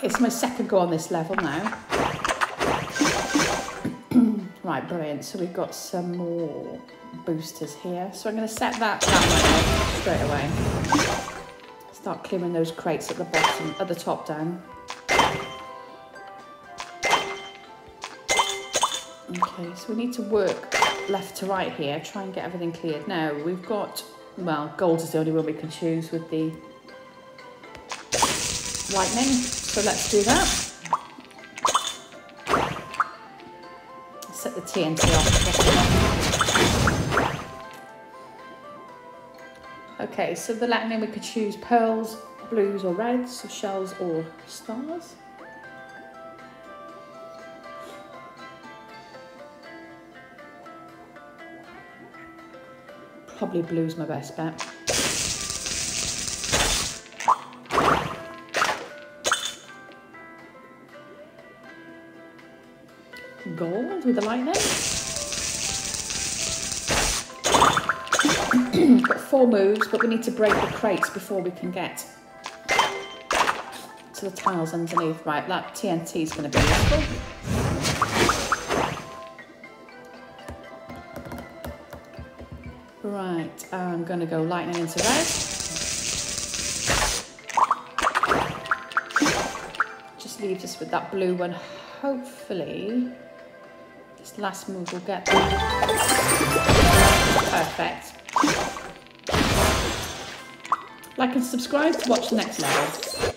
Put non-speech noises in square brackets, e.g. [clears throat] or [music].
It's my second go on this level now. [clears throat] right, brilliant. So we've got some more boosters here. So I'm going to set that straight away. Start clearing those crates at the bottom, at the top down. Okay, so we need to work left to right here, try and get everything cleared. Now, we've got, well, gold is the only one we can choose with the lightning. So let's do that. Set the TNT off. Okay, so the lightning we could choose pearls, blues or reds, so shells or stars. Probably blue's my best bet. Gold with the lightning. [clears throat] Got four moves, but we need to break the crates before we can get to the tiles underneath. Right, that TNT is going to be useful. Right, I'm going to go lightning into red. Just leaves us with that blue one. Hopefully, this last move will get. Perfect. Like and subscribe to watch the next level.